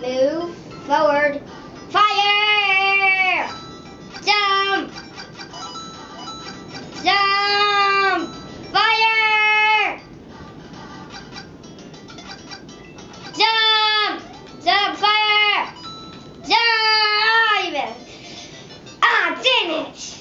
move forward, fire! Jump! Jump! Fire! Jump! Jump, fire! Jump! Ah, damn it!